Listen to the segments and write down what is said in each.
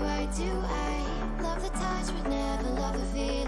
why do I love the touch but never love the feel?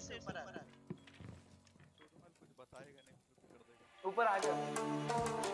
से ऊपर आ रहा है कुछ बताएगा नहीं कर देगा ऊपर आ जाओ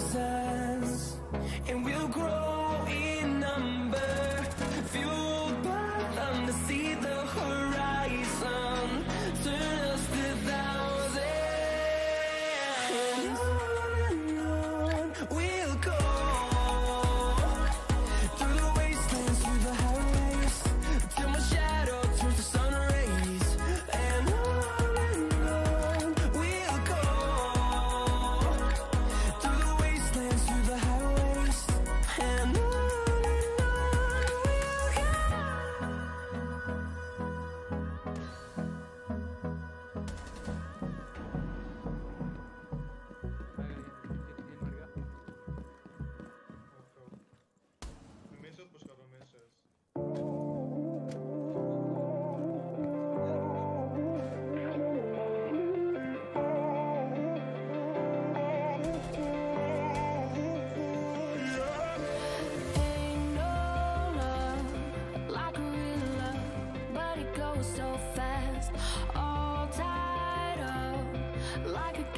desire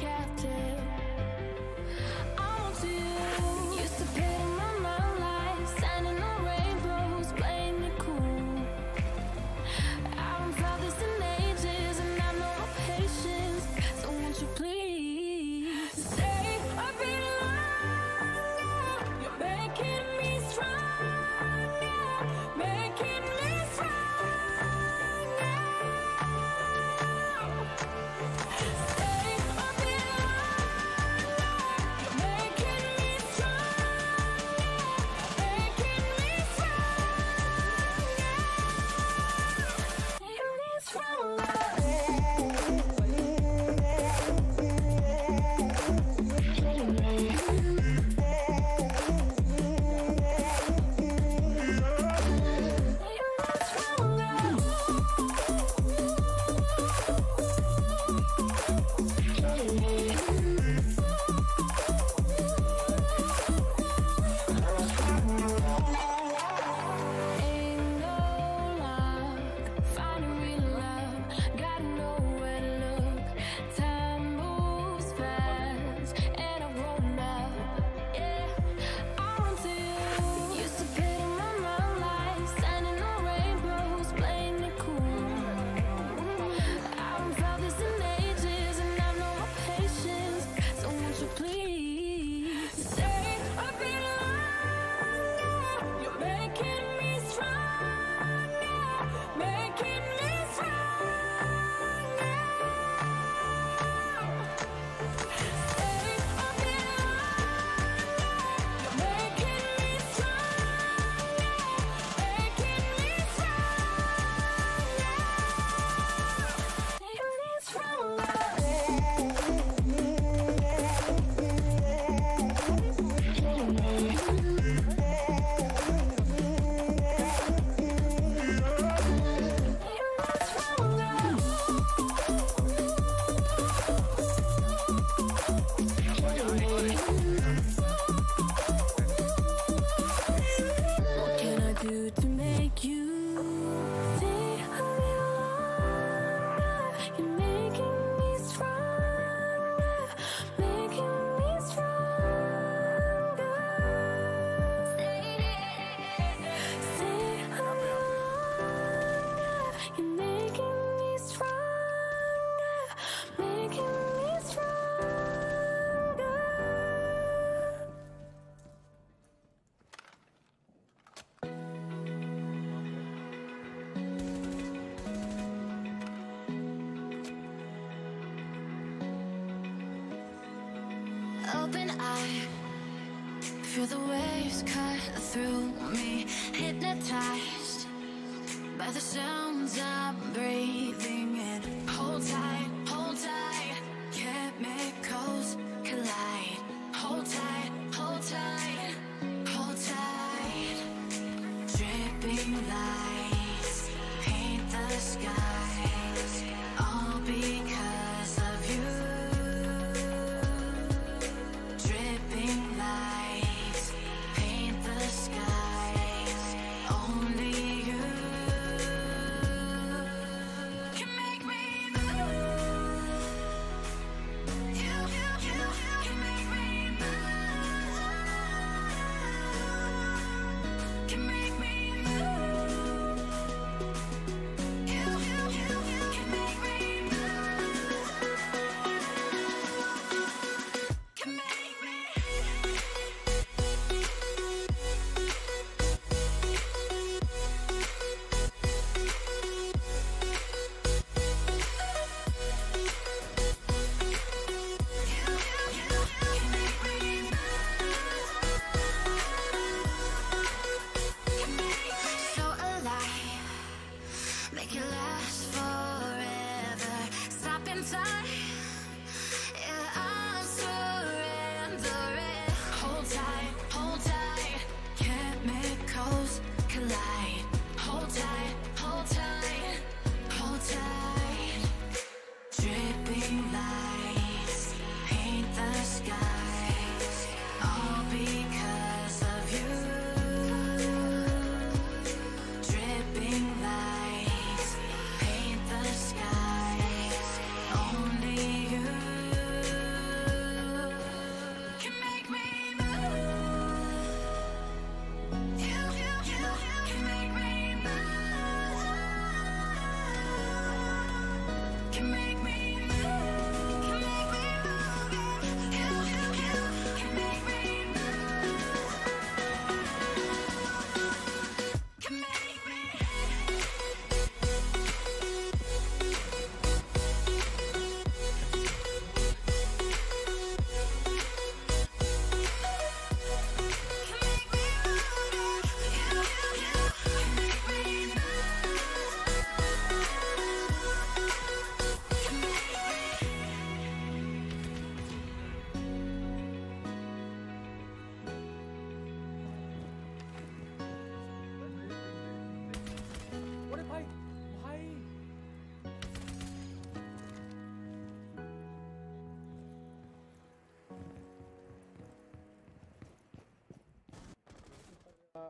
up feel the waves cut through me. Hypnotized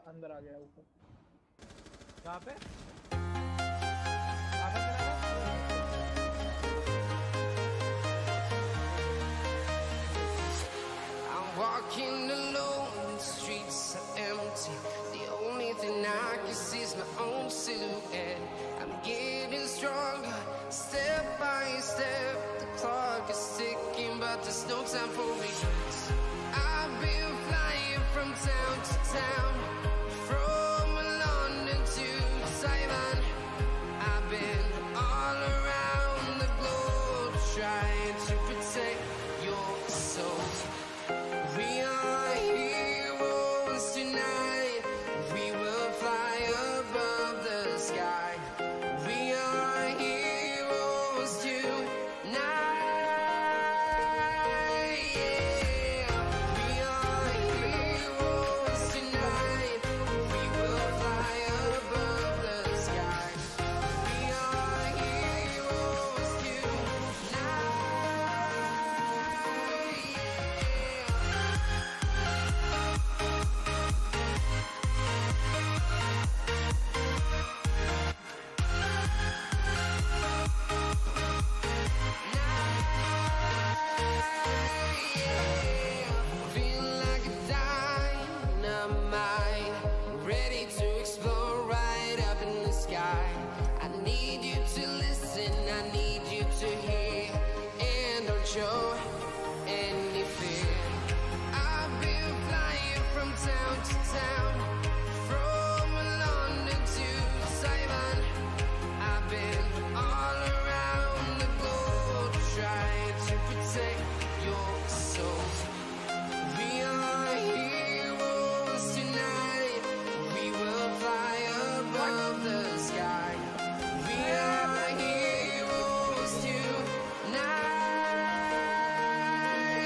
अंदर आ गया ऊपर। कहाँ पे?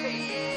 yeah.